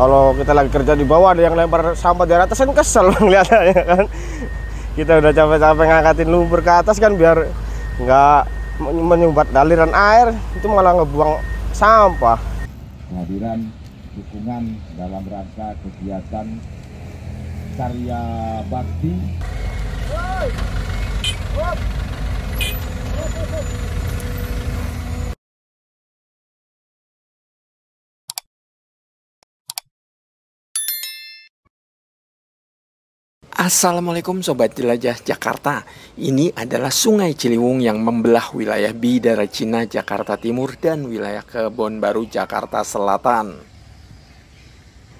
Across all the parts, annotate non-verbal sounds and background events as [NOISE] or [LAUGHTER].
kalau kita lagi kerja di bawah ada yang lempar sampah di atas kan kesel [LAUGHS] ngeliatnya kan? Kita udah capek-capek ngangkatin lumpur ke atas kan biar nggak menyumbat aliran air itu malah ngebuang sampah. Kehadiran dukungan dalam rangka kegiatan karya bakti Assalamualaikum Sobat Jelajah Jakarta. Ini adalah Sungai Ciliwung yang membelah wilayah Bidara Cina Jakarta Timur dan wilayah Kebon Baru Jakarta Selatan.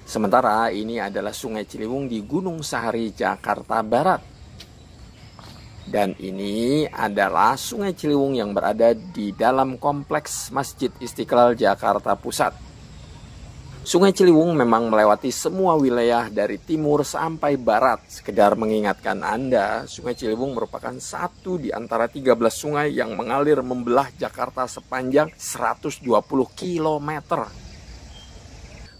Sementara ini adalah Sungai Ciliwung di Gunung Sahari Jakarta Barat. Dan ini adalah Sungai Ciliwung yang berada di dalam kompleks Masjid Istiqlal Jakarta Pusat. Sungai Ciliwung memang melewati semua wilayah dari timur sampai barat. Sekedar mengingatkan Anda, Sungai Ciliwung merupakan satu di antara 13 sungai yang mengalir membelah Jakarta sepanjang 120 km.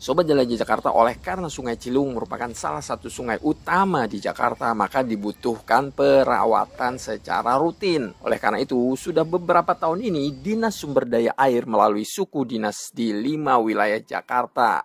Sobat Jelajah Jakarta, oleh karena Sungai Ciliwung merupakan salah satu sungai utama di Jakarta, maka dibutuhkan perawatan secara rutin. Oleh karena itu, sudah beberapa tahun ini Dinas Sumber Daya Air melalui suku dinas di lima wilayah Jakarta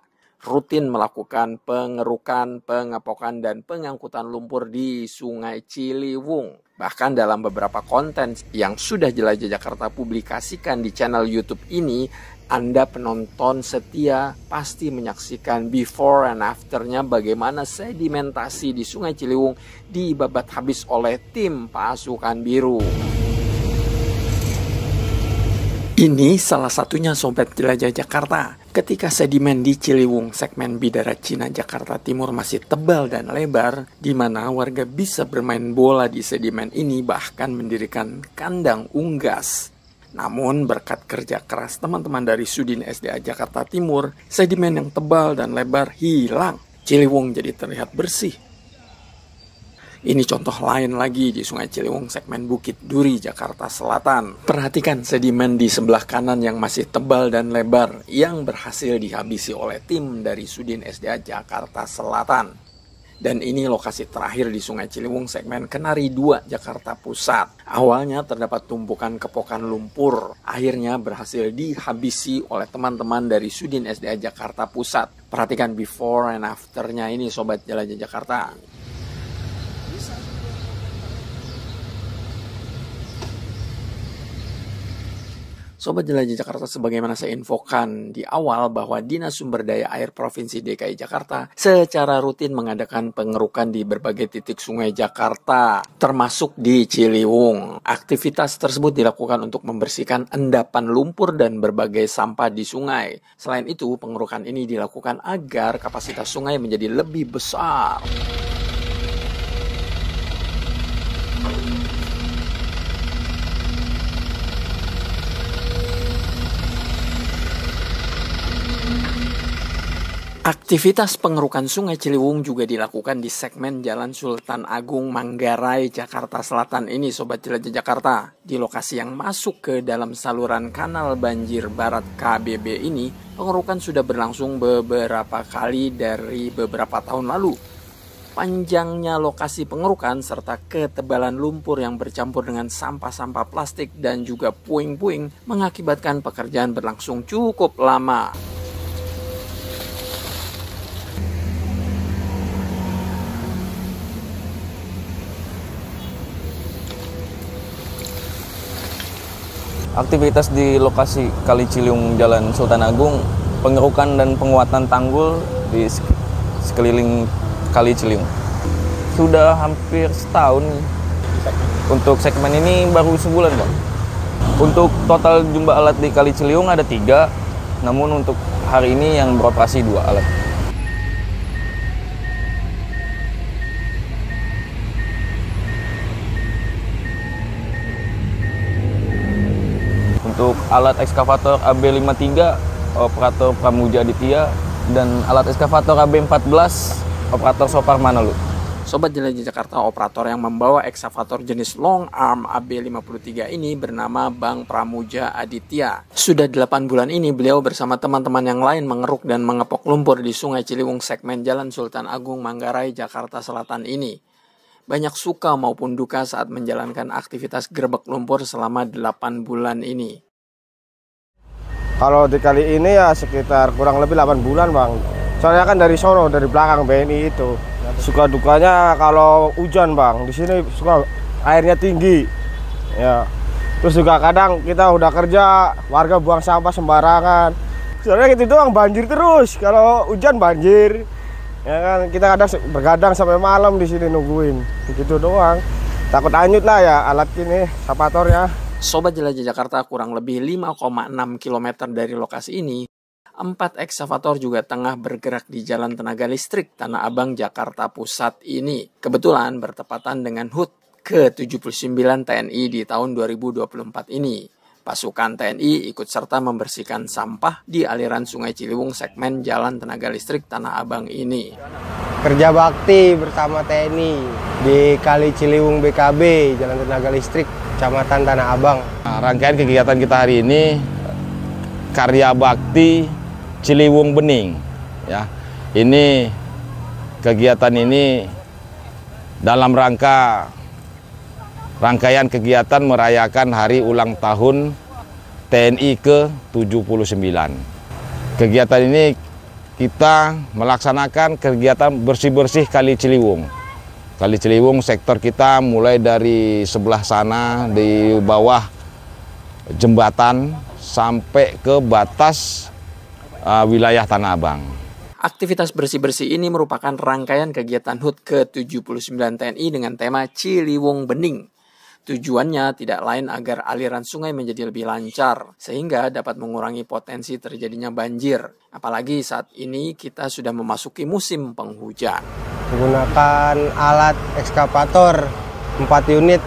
rutin melakukan pengerukan, pengepokan, dan pengangkutan lumpur di Sungai Ciliwung. Bahkan dalam beberapa konten yang sudah Jelajah Jakarta publikasikan di channel YouTube ini, anda penonton setia pasti menyaksikan before and afternya bagaimana sedimentasi di Sungai Ciliwung dibabat habis oleh tim pasukan biru. Ini salah satunya Sobat Jelajah Jakarta. Ketika sedimen di Ciliwung segmen Bidara Cina Jakarta Timur masih tebal dan lebar, di mana warga bisa bermain bola di sedimen ini bahkan mendirikan kandang unggas. Namun berkat kerja keras teman-teman dari Sudin SDA Jakarta Timur, sedimen yang tebal dan lebar hilang. Ciliwung jadi terlihat bersih. Ini contoh lain lagi di Sungai Ciliwung segmen Bukit Duri, Jakarta Selatan. Perhatikan sedimen di sebelah kanan yang masih tebal dan lebar yang berhasil dihabisi oleh tim dari Sudin SDA Jakarta Selatan. Dan ini lokasi terakhir di Sungai Ciliwung segmen Kenari 2 Jakarta Pusat. Awalnya terdapat tumpukan kepokan lumpur, akhirnya berhasil dihabisi oleh teman-teman dari Sudin SDA Jakarta Pusat. Perhatikan before and afternya ini Sobat Jelajah Jakarta. Sobat Jelajah Jakarta sebagaimana saya infokan di awal bahwa Dinas Sumber Daya Air Provinsi DKI Jakarta secara rutin mengadakan pengerukan di berbagai titik sungai Jakarta termasuk di Ciliwung. Aktivitas tersebut dilakukan untuk membersihkan endapan lumpur dan berbagai sampah di sungai. Selain itu, pengerukan ini dilakukan agar kapasitas sungai menjadi lebih besar. Aktivitas pengerukan Sungai Ciliwung juga dilakukan di segmen Jalan Sultan Agung Manggarai, Jakarta Selatan ini Sobat Jelajah Jakarta. Di lokasi yang masuk ke dalam saluran kanal banjir barat KBB ini, pengerukan sudah berlangsung beberapa kali dari beberapa tahun lalu. Panjangnya lokasi pengerukan serta ketebalan lumpur yang bercampur dengan sampah-sampah plastik dan juga puing-puing mengakibatkan pekerjaan berlangsung cukup lama. Aktivitas di lokasi Kali Ciliwung Jalan Sultan Agung, pengerukan dan penguatan tanggul di sekeliling Kali Ciliwung. Sudah hampir setahun. Untuk segmen ini baru sebulan, Bang. Untuk total jumlah alat di Kali Ciliwung ada tiga, namun untuk hari ini yang beroperasi dua alat. Untuk alat ekskavator AB53 operator Pramuja Aditya dan alat ekskavator AB14 operator Sopar Manulu. Sobat Jelajah Jakarta, operator yang membawa eksavator jenis long arm AB53 ini bernama Bang Pramuja Aditya. Sudah 8 bulan ini beliau bersama teman-teman yang lain mengeruk dan mengepok lumpur di Sungai Ciliwung segmen Jalan Sultan Agung Manggarai, Jakarta Selatan ini. Banyak suka maupun duka saat menjalankan aktivitas gerbek lumpur selama 8 bulan ini. Kalau di kali ini ya sekitar kurang lebih 8 bulan bang. Soalnya kan dari sono, dari belakang BNI itu. Suka dukanya kalau hujan bang. Di sini suka airnya tinggi. Ya. Terus juga kadang kita udah kerja warga buang sampah sembarangan. Soalnya gitu doang banjir terus. Kalau hujan banjir. Ya kan kita kadang bergadang sampai malam di sini nungguin. Gitu doang. Takut anyut lah ya alat ini sapatornya Sobat Jelajah Jakarta kurang lebih 5,6 km dari lokasi ini empat eksavator juga tengah bergerak di Jalan Tenaga Listrik Tanah Abang, Jakarta Pusat ini. Kebetulan bertepatan dengan HUT ke-79 TNI di tahun 2024 ini. Pasukan TNI ikut serta membersihkan sampah di aliran Sungai Ciliwung segmen Jalan Tenaga Listrik Tanah Abang ini. Kerja bakti bersama TNI di Kali Ciliwung BKB Jalan Tenaga Listrik Kecamatan Tanah Abang. Nah, rangkaian kegiatan kita hari ini karya bakti Ciliwung Bening ya. Ini kegiatan ini dalam rangka rangkaian kegiatan merayakan hari ulang tahun TNI ke-79. Kegiatan ini kita melaksanakan kegiatan bersih-bersih Kali Ciliwung. Kali Ciliwung sektor kita mulai dari sebelah sana di bawah jembatan sampai ke batas uh, wilayah Tanah Abang. Aktivitas bersih-bersih ini merupakan rangkaian kegiatan HUT ke-79 TNI dengan tema Ciliwung Bening. Tujuannya tidak lain agar aliran sungai menjadi lebih lancar, sehingga dapat mengurangi potensi terjadinya banjir. Apalagi saat ini kita sudah memasuki musim penghujan. Menggunakan alat ekskavator 4 unit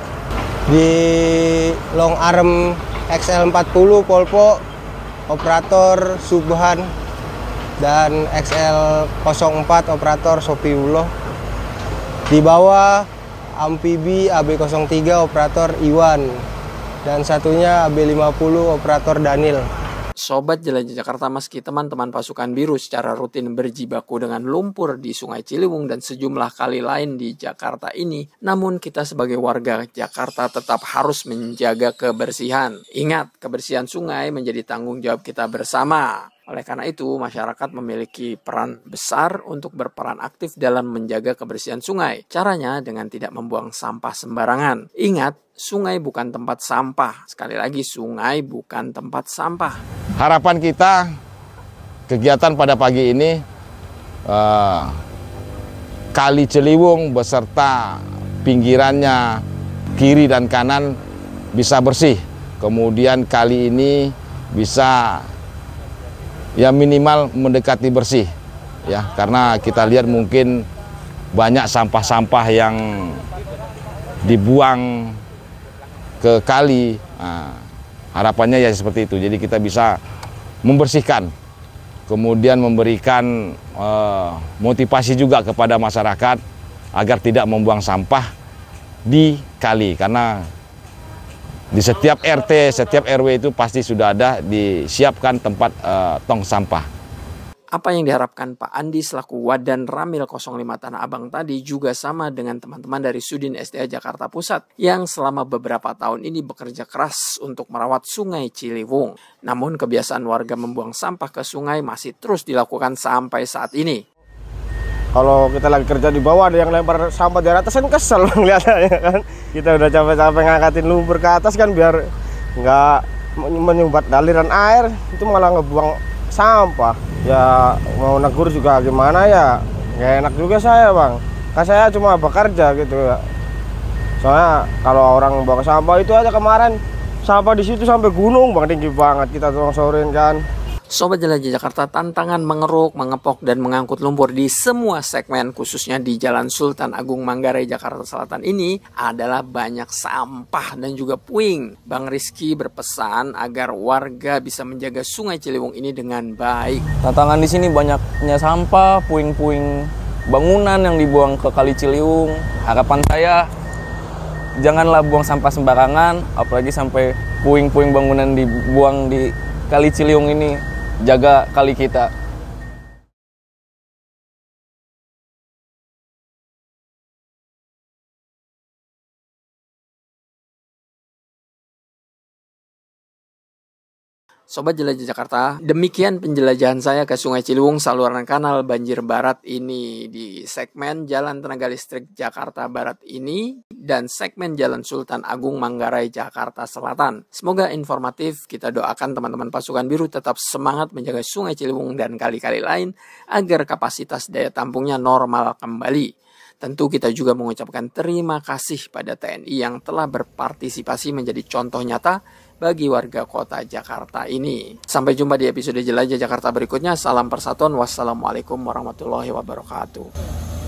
di long arm XL40 Polpo operator Subhan dan XL04 operator Sopiuloh di bawah amfibi AB03 operator Iwan dan satunya AB50 operator Daniel Sobat Jelajah Jakarta meski teman-teman pasukan biru secara rutin berjibaku dengan lumpur di Sungai Ciliwung dan sejumlah kali lain di Jakarta ini, namun kita sebagai warga Jakarta tetap harus menjaga kebersihan. Ingat, kebersihan sungai menjadi tanggung jawab kita bersama. Oleh karena itu, masyarakat memiliki peran besar untuk berperan aktif dalam menjaga kebersihan sungai. Caranya dengan tidak membuang sampah sembarangan. Ingat, sungai bukan tempat sampah. Sekali lagi, sungai bukan tempat sampah. Harapan kita kegiatan pada pagi ini uh, Kali Ciliwung beserta pinggirannya kiri dan kanan bisa bersih. Kemudian kali ini bisa ya minimal mendekati bersih. Ya karena kita lihat mungkin banyak sampah-sampah yang dibuang ke kali. Nah, harapannya ya seperti itu. Jadi kita bisa membersihkan. Kemudian memberikan uh, motivasi juga kepada masyarakat agar tidak membuang sampah di kali. Karena di setiap RT, setiap RW itu pasti sudah ada disiapkan tempat uh, tong sampah. Apa yang diharapkan Pak Andi selaku Wadan Ramil 05 Tanah Abang tadi juga sama dengan teman-teman dari Sudin SDA Jakarta Pusat yang selama beberapa tahun ini bekerja keras untuk merawat sungai Ciliwung. Namun kebiasaan warga membuang sampah ke sungai masih terus dilakukan sampai saat ini kalau kita lagi kerja di bawah ada yang lempar sampah dari atas kan kesel [LAUGHS] ngeliatnya kan? Kita udah capek-capek ngangkatin lumpur ke atas kan biar nggak menyumbat aliran air itu malah ngebuang sampah. Ya mau negur juga gimana ya? Nggak enak juga saya bang. Kan saya cuma bekerja gitu ya. Soalnya kalau orang buang sampah itu aja kemarin sampah di situ sampai gunung bang. Tinggi banget kita tolong sorein kan Sobat Jelajah Jakarta tantangan mengeruk, mengepok, dan mengangkut lumpur di semua segmen khususnya di Jalan Sultan Agung Manggarai Jakarta Selatan ini adalah banyak sampah dan juga puing. Bang Rizky berpesan agar warga bisa menjaga sungai Ciliwung ini dengan baik. Tantangan di sini banyaknya sampah, puing-puing bangunan yang dibuang ke Kali Ciliwung. Harapan saya janganlah buang sampah sembarangan, apalagi sampai puing-puing bangunan dibuang di Kali Ciliwung ini. Jaga kali kita. Sobat Jelajah Jakarta, demikian penjelajahan saya ke Sungai Ciliwung saluran kanal banjir barat ini di segmen Jalan Tenaga Listrik Jakarta Barat ini dan segmen Jalan Sultan Agung Manggarai Jakarta Selatan. Semoga informatif, kita doakan teman-teman pasukan biru tetap semangat menjaga Sungai Ciliwung dan kali-kali lain agar kapasitas daya tampungnya normal kembali. Tentu kita juga mengucapkan terima kasih pada TNI yang telah berpartisipasi menjadi contoh nyata bagi warga kota Jakarta ini. Sampai jumpa di episode Jelajah Jakarta berikutnya. Salam persatuan. Wassalamualaikum warahmatullahi wabarakatuh.